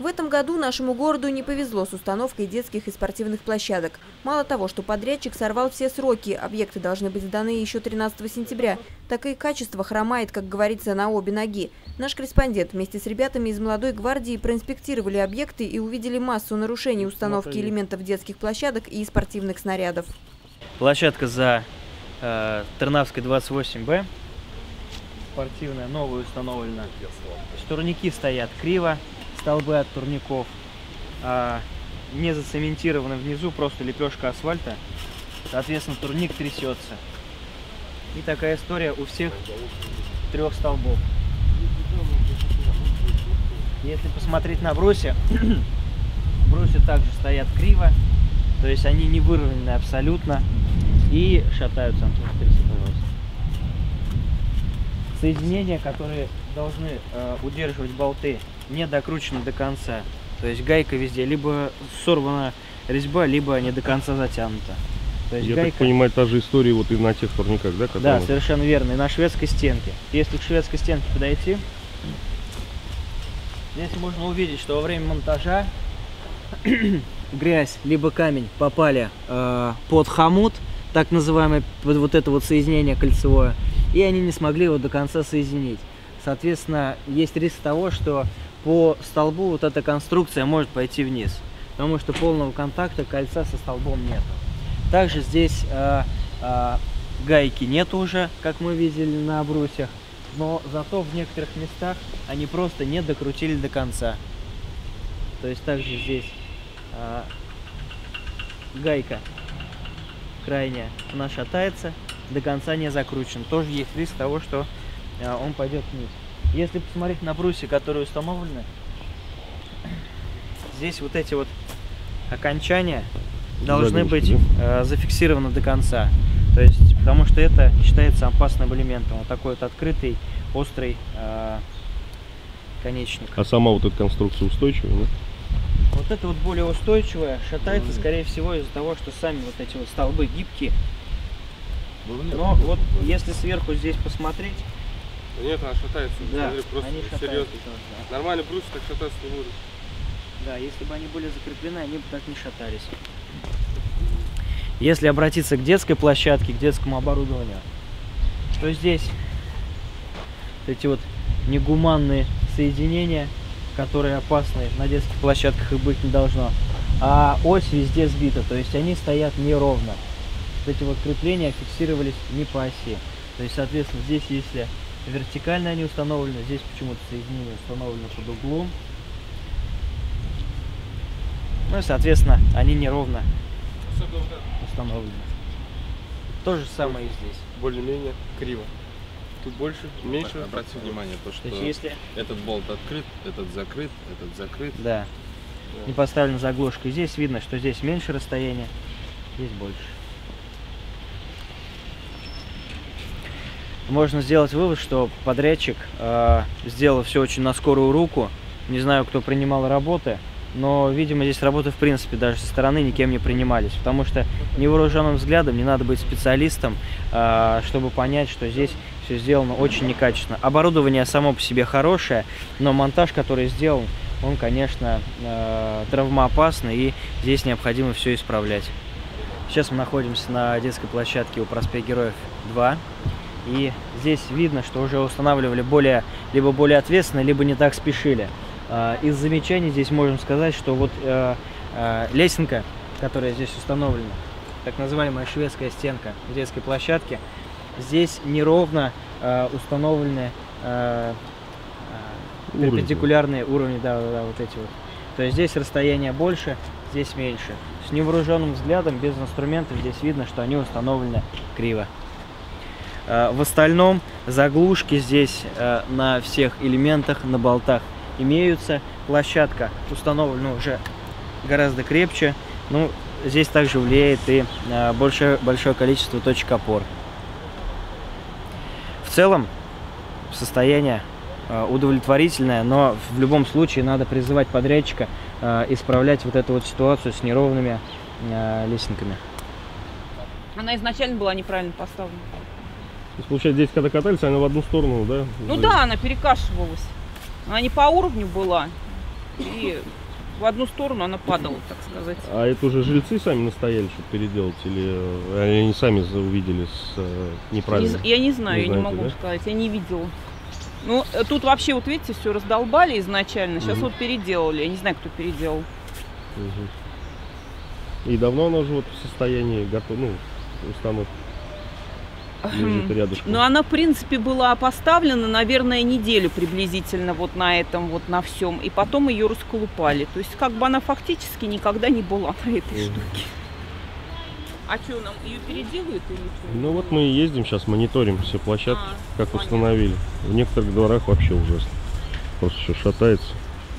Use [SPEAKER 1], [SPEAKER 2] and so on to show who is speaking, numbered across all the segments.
[SPEAKER 1] В этом году нашему городу не повезло с установкой детских и спортивных площадок. Мало того, что подрядчик сорвал все сроки, объекты должны быть сданы еще 13 сентября, так и качество хромает, как говорится, на обе ноги. Наш корреспондент вместе с ребятами из молодой гвардии проинспектировали объекты и увидели массу нарушений установки элементов детских площадок и спортивных снарядов.
[SPEAKER 2] Площадка за э, Тернавской 28Б. Спортивная, новая установлена. Турники стоят криво, столбы от турников. А, не зацементированы внизу, просто лепешка асфальта. Соответственно, турник трясется. И такая история у всех трех столбов. Если посмотреть на броси, броси также стоят криво, то есть они не выровнены абсолютно и шатаются. Антон, пожалуйста. Соединения, которые должны э, удерживать болты, не докручены до конца. То есть гайка везде либо сорвана резьба, либо не до конца затянута.
[SPEAKER 3] То есть Я гайка... так понимаю, та же история вот и на тех турниках, да?
[SPEAKER 2] Которые... Да, совершенно верно. И на шведской стенке. Если к шведской стенке подойти, здесь можно увидеть, что во время монтажа грязь либо камень попали э, под хомут, так называемое под вот это вот соединение кольцевое, и они не смогли его до конца соединить. Соответственно, есть риск того, что по столбу вот эта конструкция может пойти вниз, потому что полного контакта кольца со столбом нет. Также здесь э, э, гайки нет уже, как мы видели на брусьях, но зато в некоторых местах они просто не докрутили до конца. То есть также здесь э, гайка крайняя, она шатается, до конца не закручен. Тоже есть риск того, что он пойдет вниз. Если посмотреть на бруси, которые установлены, здесь вот эти вот окончания должны быть э, зафиксированы до конца. То есть, потому что это считается опасным элементом. Вот такой вот открытый, острый э, конечник.
[SPEAKER 3] А сама вот эта конструкция устойчивая, да?
[SPEAKER 2] Вот это вот более устойчивая, шатается, скорее всего, из-за того, что сами вот эти вот столбы гибкие. Но вот если сверху здесь посмотреть,
[SPEAKER 4] нет, она шатается.
[SPEAKER 2] Да,
[SPEAKER 4] Смотри, просто
[SPEAKER 2] они
[SPEAKER 4] серьезно.
[SPEAKER 2] Тоже, да.
[SPEAKER 4] Нормальный брус так шататься не будет.
[SPEAKER 2] Да, если бы они были закреплены, они бы так не шатались. Если обратиться к детской площадке, к детскому оборудованию, то здесь эти вот негуманные соединения, которые опасны, на детских площадках их быть не должно. А ось везде сбита, то есть они стоят неровно. Вот эти вот крепления фиксировались не по оси. То есть, соответственно, здесь если Вертикально они установлены. Здесь почему-то соединение установлено под углом. Ну и, соответственно, они неровно установлены. То же самое и здесь.
[SPEAKER 4] Более-менее криво. Тут больше, меньше.
[SPEAKER 5] Обратите внимание, то, что
[SPEAKER 2] то есть, если...
[SPEAKER 5] этот болт открыт, этот закрыт, этот закрыт.
[SPEAKER 2] Да. да. Не поставлена заглушка. Здесь видно, что здесь меньше расстояние, здесь больше. Можно сделать вывод, что подрядчик э, сделал все очень на скорую руку. Не знаю, кто принимал работы, но, видимо, здесь работы, в принципе, даже со стороны никем не принимались. Потому что невооруженным взглядом не надо быть специалистом, э, чтобы понять, что здесь все сделано очень некачественно. Оборудование само по себе хорошее, но монтаж, который сделан, он, конечно, э, травмоопасный, и здесь необходимо все исправлять. Сейчас мы находимся на детской площадке у проспекта Героев 2. И здесь видно, что уже устанавливали более, либо более ответственно, либо не так спешили. А, из замечаний здесь можем сказать, что вот э, э, лесенка, которая здесь установлена, так называемая шведская стенка детской площадке, здесь неровно э, установлены перпендикулярные уровни, да, да, вот эти вот. То есть здесь расстояние больше, здесь меньше. С невооруженным взглядом, без инструментов, здесь видно, что они установлены криво. Э, в остальном заглушки здесь э, на всех элементах, на болтах имеются. Площадка установлена уже гораздо крепче. Ну, здесь также влияет и э, большое, большое количество точек опор. В целом, состояние удовлетворительное, но в любом случае надо призывать подрядчика исправлять вот эту вот ситуацию с неровными лесенками.
[SPEAKER 6] Она изначально была неправильно поставлена.
[SPEAKER 3] То есть, получается, здесь когда катались, она в одну сторону, да?
[SPEAKER 6] Ну да, она перекашивалась. Она не по уровню была. И в одну сторону она падала, так сказать.
[SPEAKER 3] А это уже жильцы сами настояли, чтобы переделать? Или э, они сами увидели с э,
[SPEAKER 6] Не
[SPEAKER 3] неправильно?
[SPEAKER 6] я не знаю,
[SPEAKER 3] Не
[SPEAKER 6] я не
[SPEAKER 3] знаете,
[SPEAKER 6] могу
[SPEAKER 3] да?
[SPEAKER 6] сказать, я не видела. Ну, э, тут вообще, вот видите, все раздолбали изначально, сейчас
[SPEAKER 3] Мгм.
[SPEAKER 6] вот переделали. Я не знаю, кто переделал.
[SPEAKER 3] Мгм. И давно она уже вот в состоянии готов, ну, установки лежит рядышком?
[SPEAKER 6] Ну, она, в принципе, была поставлена, наверное, неделю приблизительно вот на этом, вот на всем. И потом ее расколупали. То есть, как бы она фактически никогда не была на этой
[SPEAKER 3] Мгм.
[SPEAKER 6] штуке. А что, нам ее переделают или что?
[SPEAKER 3] Ну вот мы и ездим сейчас, мониторим все площадки,
[SPEAKER 6] А,
[SPEAKER 3] как
[SPEAKER 6] понятно.
[SPEAKER 3] установили. В некоторых дворах вообще ужасно. Просто все шатается.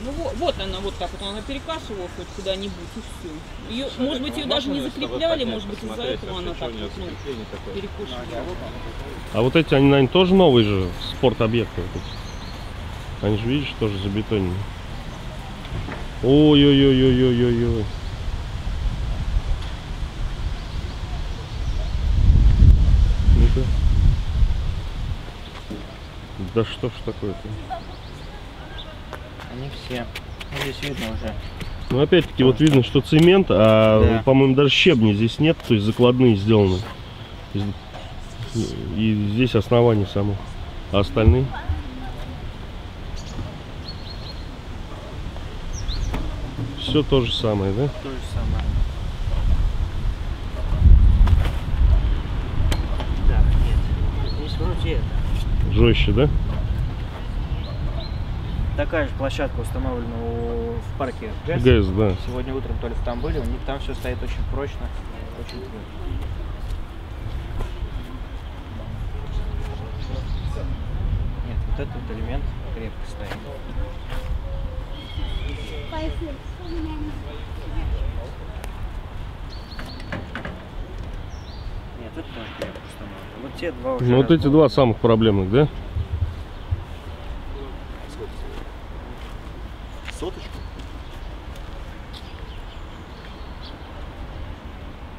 [SPEAKER 6] Ну вот, вот она вот так вот, она перекашивала хоть куда-нибудь и все. Ее, может быть, ее даже не закрепляли, может быть, из-за этого она так вот, ну, перекушивала.
[SPEAKER 3] А вот эти, они, наверное, тоже новые же спорт-объекты. Они же, видишь, тоже забетонены. Ой-ой-ой-ой-ой-ой-ой. Да что ж такое-то?
[SPEAKER 2] Они все. Ну, Здесь видно уже.
[SPEAKER 3] Ну, опять-таки, вот видно, что цемент, а,
[SPEAKER 2] Да.
[SPEAKER 3] по-моему, даже щебни здесь нет, то есть закладные сделаны. И и здесь основание само. А остальные? Все то же самое, да?
[SPEAKER 2] То же самое. Так, нет. Здесь вроде это.
[SPEAKER 3] Жестче, да?
[SPEAKER 2] Такая же площадка установлена в парке ГЭС.
[SPEAKER 3] ГЭС, да.
[SPEAKER 2] Сегодня утром только там были, у них там все стоит очень прочно, очень крепко. Нет, вот этот вот элемент крепко стоит. Нет, это тоже крепко установлено. Вот те два уже.
[SPEAKER 3] Ну, вот эти два самых проблемных, да?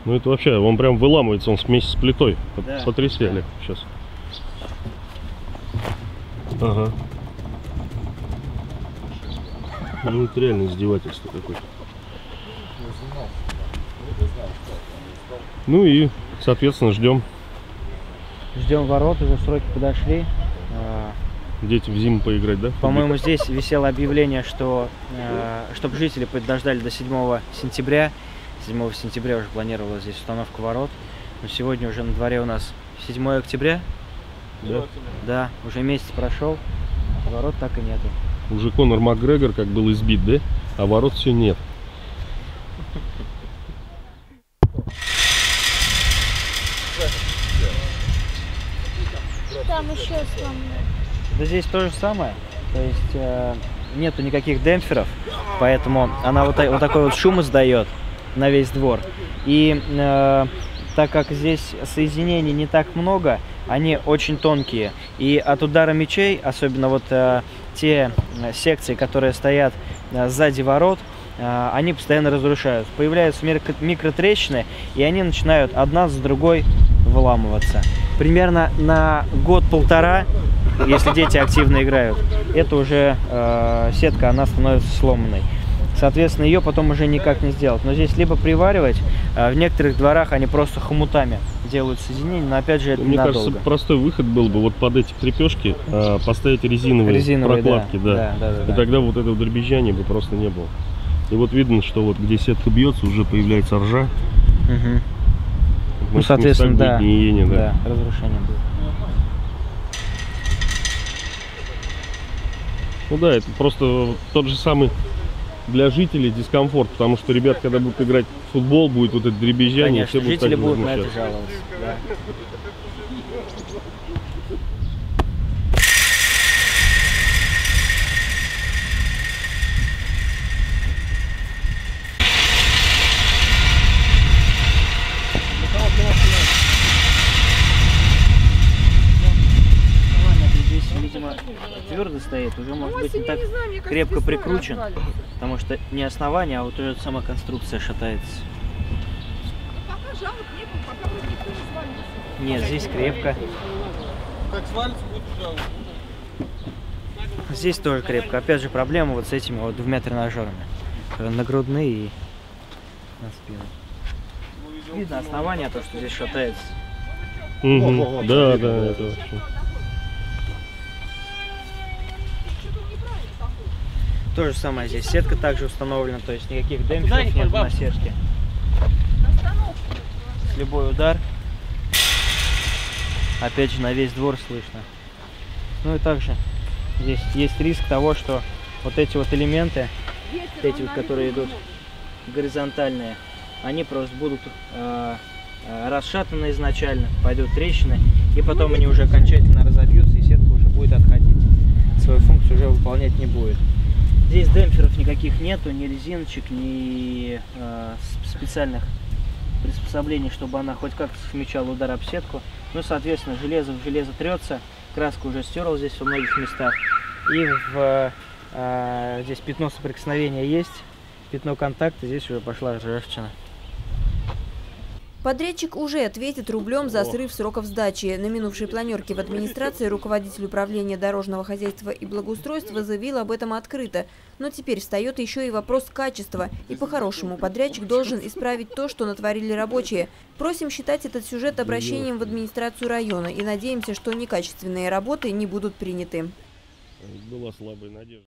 [SPEAKER 3] Ну, это вообще, он прям выламывается, он вместе с плитой.
[SPEAKER 2] Да,
[SPEAKER 3] Потряси. Олег, сейчас. Ага. Ну, это реально издевательство какое-то. Ну и, соответственно, ждем.
[SPEAKER 2] Ждем ворот, уже сроки подошли. А,
[SPEAKER 3] Дети в зиму поиграть, да?
[SPEAKER 2] По-моему, здесь висело объявление, что чтобы жители подождали до 7 сентября. 7 сентября уже планировалась здесь установка ворот. Но сегодня уже на дворе у нас 7 октября.
[SPEAKER 3] Да.
[SPEAKER 2] Да, уже месяц прошел. Ворот так и нету.
[SPEAKER 3] Уже Конор Макгрегор как был избит, да? А ворот все нет.
[SPEAKER 7] Там еще сломано.
[SPEAKER 2] Да здесь то же самое. То есть э, нету никаких демпферов, поэтому она вот, та- вот такой вот шум издает на весь двор. И э, так как здесь соединений не так много, они очень тонкие. И от удара мечей, особенно вот э, те э, секции, которые стоят э, сзади ворот, э, они постоянно разрушаются. Появляются микро- микротрещины, и они начинают одна за другой выламываться. Примерно на год-полтора, если дети активно играют, это уже э, сетка, она становится сломанной. Соответственно, ее потом уже никак не сделать. Но здесь либо приваривать, а в некоторых дворах они просто хомутами делают соединение, но опять же это
[SPEAKER 3] Мне
[SPEAKER 2] надолго.
[SPEAKER 3] кажется, простой выход был бы вот под эти крепежки а, поставить резиновые,
[SPEAKER 2] Резиновые,
[SPEAKER 3] прокладки, да.
[SPEAKER 2] Да, да, да,
[SPEAKER 3] И
[SPEAKER 2] да.
[SPEAKER 3] тогда вот этого дребезжания бы просто не было. И вот видно, что вот где сетка бьется, уже появляется ржа. В
[SPEAKER 2] Ну, соответственно, да.
[SPEAKER 3] гниение, да.
[SPEAKER 2] Да, разрушение будет.
[SPEAKER 3] Ну да, это просто тот же самый для жителей дискомфорт, потому что ребят, когда будут играть в футбол, будет вот это дребезжание,
[SPEAKER 2] Конечно,
[SPEAKER 3] все будут
[SPEAKER 2] жители будут на это жаловаться. да. Основание здесь, видимо, твердо стоит, уже может быть не так крепко прикручен, потому что не основание, а вот уже сама конструкция шатается. Нет, здесь крепко.
[SPEAKER 4] Как свалится, будет жалко.
[SPEAKER 2] Здесь тоже крепко. Опять же проблема вот с этими вот двумя тренажерами. Э, Нагрудные и на спину. Видно основание, то, что здесь шатается.
[SPEAKER 3] Мгм. Да, да, это вообще.
[SPEAKER 2] То же самое здесь. Сетка также установлена, то есть никаких демпферов нет на сетке. Любой удар. Опять же на весь двор слышно. Ну и также здесь есть риск того, что вот эти вот элементы, эти вот, которые идут горизонтальные, они просто будут э, э, расшатаны изначально, пойдут трещины, и потом они уже окончательно разобьются, и сетка уже будет отходить. Свою функцию уже выполнять не будет. Здесь демпферов никаких нету, ни резиночек, ни э, специальных приспособлений, чтобы она хоть как-то смягчала удар об сетку. Ну, соответственно, железо в железо трется, краска уже стерла здесь во многих местах. И в, э, здесь пятно соприкосновения есть, пятно контакта, здесь уже пошла ржавчина.
[SPEAKER 1] Подрядчик уже ответит рублем за срыв сроков сдачи. На минувшей планерке в администрации руководитель управления дорожного хозяйства и благоустройства заявил об этом открыто. Но теперь встает еще и вопрос качества. И по-хорошему подрядчик должен исправить то, что натворили рабочие. Просим считать этот сюжет обращением в администрацию района и надеемся, что некачественные работы не будут приняты.
[SPEAKER 3] Была слабая надежда.